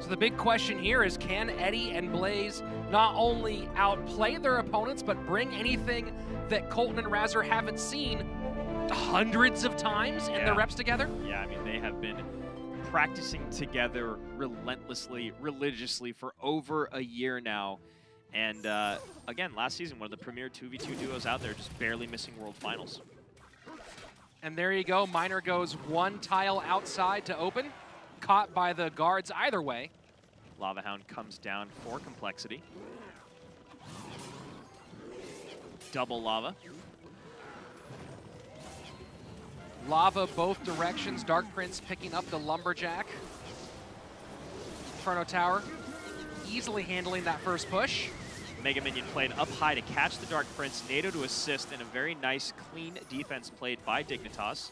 So the big question here is can Eddie and Blaze not only outplay their opponents, but bring anything that Colton and Razzer haven't seen hundreds of times in Yeah. their reps together? Yeah, I mean, they have been practicing together relentlessly, religiously for over a year now. And uh, again, last season, one of the premier 2v2 duos out there, just barely missing World Finals. And there you go. Miner goes one tile outside to open, caught by the guards either way. Lava Hound comes down for Complexity. Double Lava. Lava both directions. Dark Prince picking up the Lumberjack. Inferno Tower easily handling that first push. Mega Minion played up high to catch the Dark Prince, NATO to assist, and a very nice, clean defense played by Dignitas.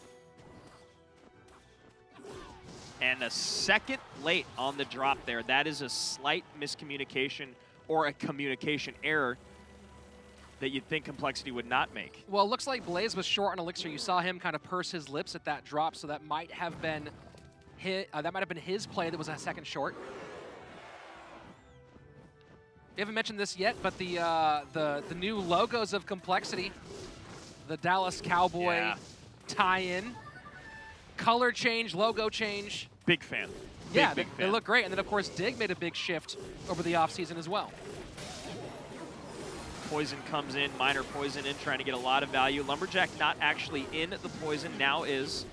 And a second late on the drop there. That is a slight miscommunication or a communication error that you'd think Complexity would not make. Well, it looks like Blaze was short on Elixir. You saw him kind of purse his lips at that drop, so that might have been his, uh, that might have been his play that was a second short. We haven't mentioned this yet, but the uh, the the new logos of Complexity, the Dallas Cowboy Yeah. tie-in, color change, logo change. Big fan. Big, yeah, big they, fan. they look great. And then, of course, Dig made a big shift over the offseason as well. Poison comes in, Miner Poison in, trying to get a lot of value. Lumberjack not actually in the Poison, now is.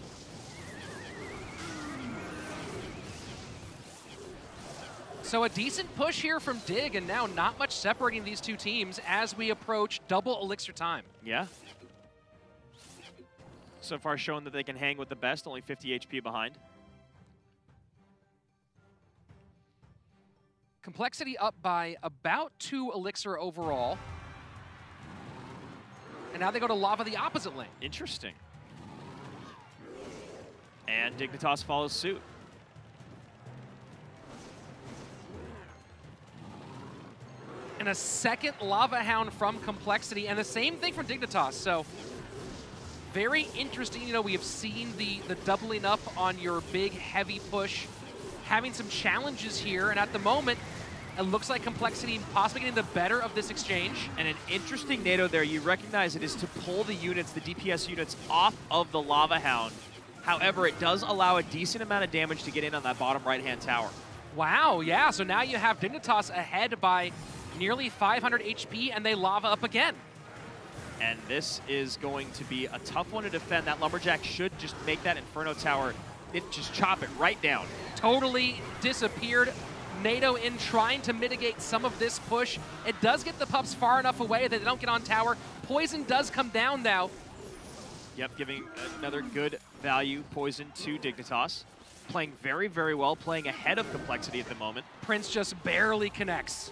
So a decent push here from Dig, and now not much separating these two teams as we approach double elixir time. Yeah. So far shown that they can hang with the best, only 50 HP behind. Complexity up by about two elixir overall. And now they go to lava the opposite lane. Interesting. And Dignitas follows suit. And a second lava hound from Complexity, and the same thing from Dignitas. So very interesting. You know, we have seen the the doubling up on your big heavy push, having some challenges here, and at the moment, it looks like Complexity possibly getting the better of this exchange. And an interesting NATO there, you recognize it is to pull the units, the DPS units, off of the Lava Hound. However, it does allow a decent amount of damage to get in on that bottom right-hand tower. Wow, yeah, so now you have Dignitas ahead by nearly 500 HP, and they lava up again. And this is going to be a tough one to defend. That Lumberjack should just make that Inferno Tower, it just chop it right down. Totally disappeared. NATO in trying to mitigate some of this push. It does get the pups far enough away that they don't get on tower. Poison does come down now. Yep, giving another good value poison to Dignitas. Playing very, very well, playing ahead of Complexity at the moment. Prince just barely connects.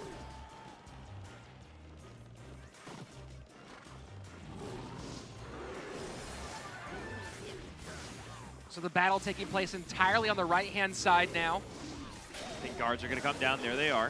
So the battle taking place entirely on the right-hand side now. I think guards are going to come down. There they are.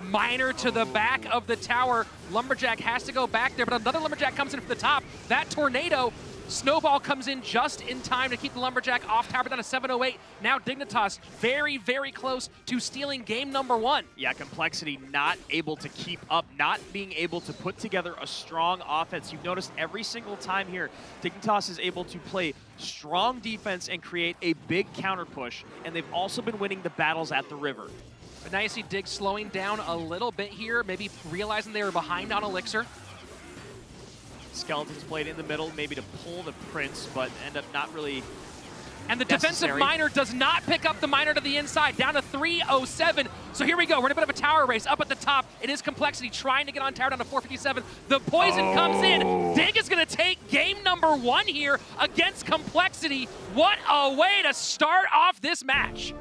Miner to the back of the tower. Lumberjack has to go back there, but another Lumberjack comes in from the top. That tornado, Snowball comes in just in time to keep the Lumberjack off tower down to 708. Now Dignitas very, very close to stealing game number one. Yeah, Complexity not able to keep up, not being able to put together a strong offense. You've noticed every single time here, Dignitas is able to play strong defense and create a big counter push, and they've also been winning the battles at the river. But now you see Dig slowing down a little bit here, maybe realizing they were behind on Elixir. Skeletons played in the middle, maybe to pull the Prince, but end up not really And the defensive miner does not pick up the miner to the inside, down to 307. So here we go. We're in a bit of a tower race up at the top. It is Complexity trying to get on tower down to 457. The poison oh. comes in. Dig is going to take game number one here against Complexity. What a way to start off this match.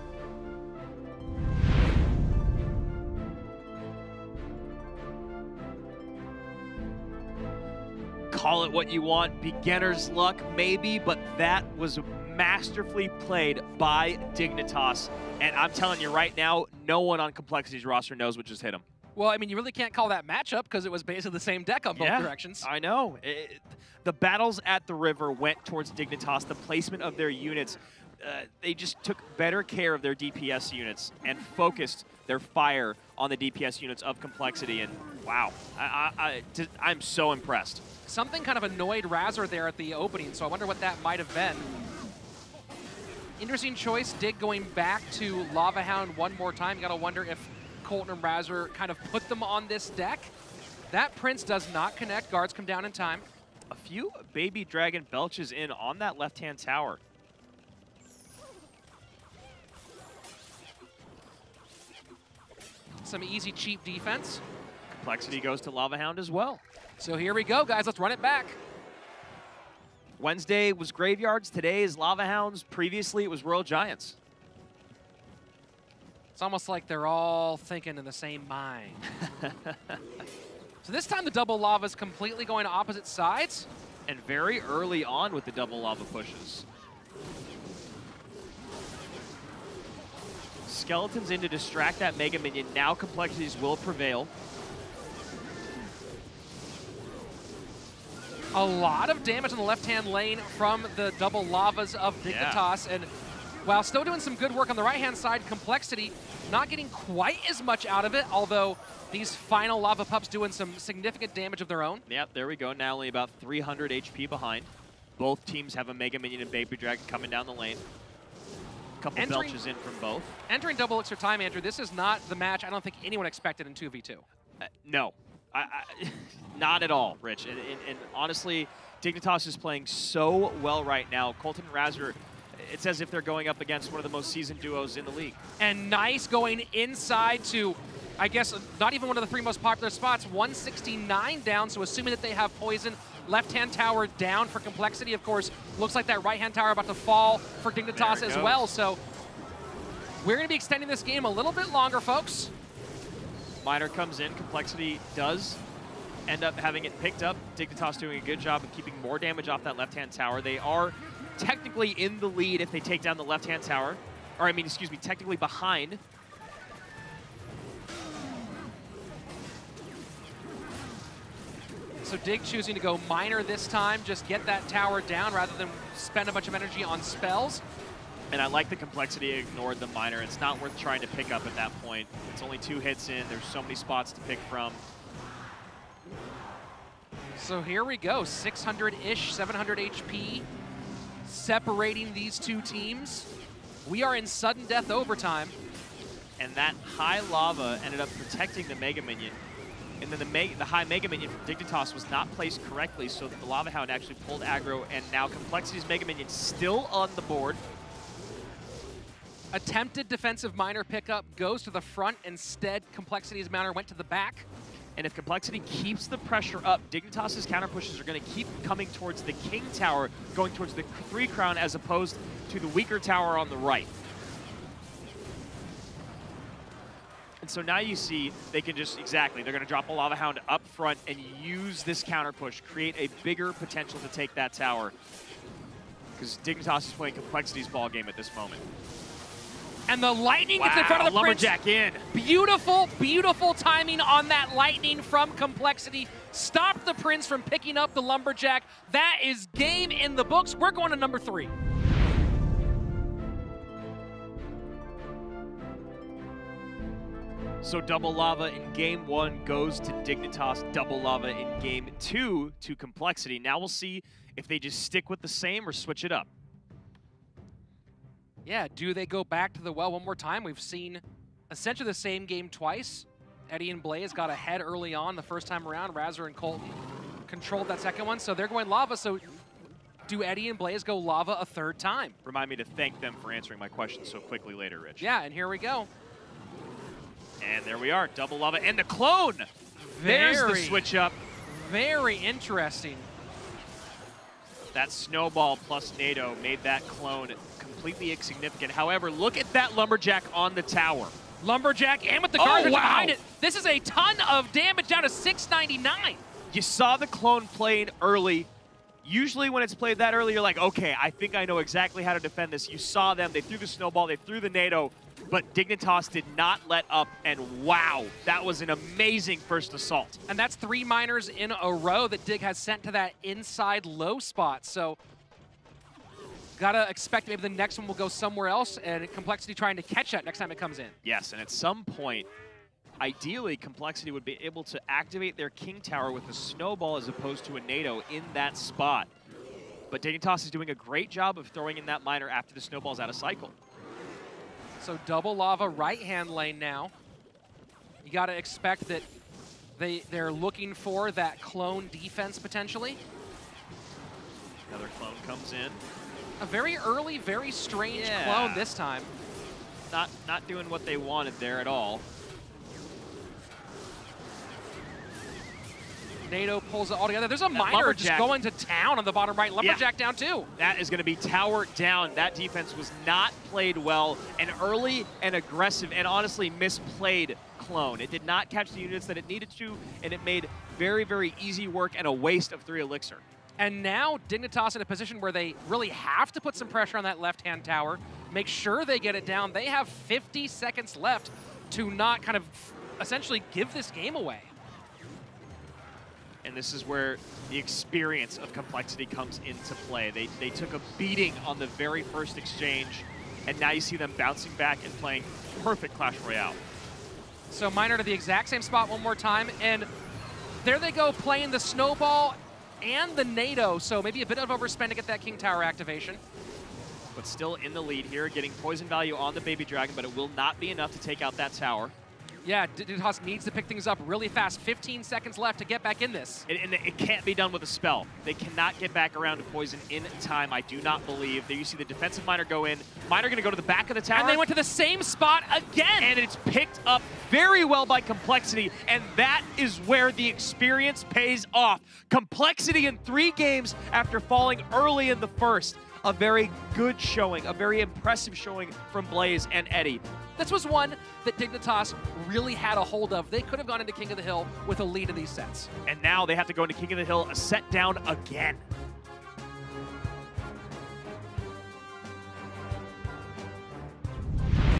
Call it what you want, beginner's luck maybe, but that was masterfully played by Dignitas. And I'm telling you right now, no one on Complexity's roster knows what just hit him. Well, I mean, you really can't call that matchup because it was basically the same deck on both Yeah, directions. I know. It- the battles at the river went towards Dignitas. The placement of their units, uh, they just took better care of their DPS units and focused their fire on the DPS units of complexity. And wow, I, I, I, t- I'm so impressed. Something kind of annoyed Razzer there at the opening, so I wonder what that might have been. Interesting choice, Dig going back to Lava Hound one more time. You gotta wonder if Colton and Razzer kind of put them on this deck. That Prince does not connect. Guards come down in time. A few baby dragon belches in on that left-hand tower. Some easy, cheap defense. Complexity goes to Lava Hound as well. So here we go, guys. Let's run it back. Wednesday was Graveyards, today is Lava Hounds, previously it was Royal Giants. It's almost like they're all thinking in the same mind. so this time the double lava is completely going to opposite sides. and very early on with the double lava pushes. Skeletons in to distract that Mega Minion. Now complexities will prevail. A lot of damage in the left-hand lane from the double lavas of Yeah. Dignitas. And while still doing some good work on the right-hand side, Complexity not getting quite as much out of it, although these final lava pups doing some significant damage of their own. Yep, there we go. Now only about 300 HP behind. Both teams have a Mega Minion and Baby Dragon coming down the lane. Couple Entering- belches in from both. Entering double elixir time, Andrew, this is not the match I don't think anyone expected in 2v2. Uh, no, I, I, not at all, Rich. And, and, and honestly, Dignitas is playing so well right now. Colton and Razzer, it's as if they're going up against one of the most seasoned duos in the league. and nice going inside to, I guess, not even one of the three most popular spots. 169 down, so assuming that they have poison. Left-hand tower down for complexity, of course. Looks like that right-hand tower about to fall for Dignitas as goes. well. So we're going to be extending this game a little bit longer, folks. Miner comes in, Complexity does end up having it picked up. Dignitas doing a good job of keeping more damage off that left-hand tower. They are technically in the lead if they take down the left-hand tower. Or I mean, excuse me, technically behind. So Dig choosing to go miner this time, just get that tower down rather than spend a bunch of energy on spells. And I like the Complexity ignored the miner. It's not worth trying to pick up at that point. It's only two hits in. There's so many spots to pick from. So here we go, 600-ish, 700 HP, separating these two teams. We are in sudden death overtime. and that high lava ended up protecting the Mega Minion. And then the, me the high Mega Minion from Dignitas was not placed correctly, so the Lava Hound actually pulled aggro, and now Complexity's Mega Minion still on the board. Attempted defensive miner pickup goes to the front. Instead, Complexity's miner went to the back. And if Complexity keeps the pressure up, Dignitas's counter pushes are going to keep coming towards the King Tower, going towards the Three Crown, as opposed to the weaker tower on the right. So now you see they can just, exactly, they're going to drop a Lava Hound up front and use this counter push, create a bigger potential to take that tower. Because Dignitas is playing Complexity's ball game at this moment. And the lightning gets in front of the Prince. Lumberjack in. Beautiful, beautiful timing on that lightning from Complexity. Stopped the Prince from picking up the Lumberjack. That is game in the books. We're going to number three. So double lava in game one goes to Dignitas. Double lava in game two to Complexity. Now we'll see if they just stick with the same or switch it up. Yeah, do they go back to the well one more time? We've seen essentially the same game twice. Eddie and Blaze got ahead early on the first time around. Razzer and Colton controlled that second one, so they're going lava. So do Eddie and Blaze go lava a third time? Remind me to thank them for answering my question so quickly later, Rich. Yeah, and here we go. And there we are, double lava and the clone. There's the switch up. Very interesting. That snowball plus NATO made that clone completely insignificant. However, look at that lumberjack on the tower. Lumberjack and with the Oh, wow. behind it. This is a ton of damage down to 699. You saw the clone playing early. Usually when it's played that early, you're like, okay, I think I know exactly how to defend this. You saw them, they threw the snowball, they threw the NATO. But Dignitas did not let up, and wow, that was an amazing first assault. And that's three miners in a row that Dig has sent to that inside low spot. So gotta expect maybe the next one will go somewhere else, and Complexity trying to catch that next time it comes in. Yes, and at some point, ideally, Complexity would be able to activate their King Tower with a Snowball as opposed to a NATO in that spot. But Dignitas is doing a great job of throwing in that miner after the Snowball's out of cycle. So double lava right-hand lane now. You gotta expect that they, they're looking for that clone defense potentially. Another clone comes in. A very early, very strange Yeah. clone this time. Not, not doing what they wanted there at all. NATO pulls it all together. There's a miner just going to town on the bottom right. Lumberjack down too. That is going to be tower down. That defense was not played well. An early and aggressive and honestly misplayed clone. It did not catch the units that it needed to, and it made very, very easy work and a waste of three elixir. And now Dignitas in a position where they really have to put some pressure on that left-hand tower, make sure they get it down. They have 50 seconds left to not kind of essentially give this game away. And this is where the experience of complexity comes into play. They, they took a beating on the very first exchange, and now you see them bouncing back and playing perfect Clash Royale. So Miner to the exact same spot one more time, and there they go playing the Snowball and the NATO, so maybe a bit of overspend to get that King Tower activation. But still in the lead here, getting poison value on the Baby Dragon, but it will not be enough to take out that tower. Yeah, Dignitas needs to pick things up really fast. 15 seconds left to get back in this. And, and it can't be done with a spell. They cannot get back around to poison in time, I do not believe. There you see the defensive miner go in. Miner gonna go to the back of the tower. And they went to the same spot again. and it's picked up very well by Complexity, and that is where the experience pays off. Complexity in three games after falling early in the first. A very good showing, a very impressive showing from Blaze and Eddie. This was one that Dignitas really had a hold of. They could have gone into King of the Hill with a lead in these sets. And now they have to go into King of the Hill, a set down again.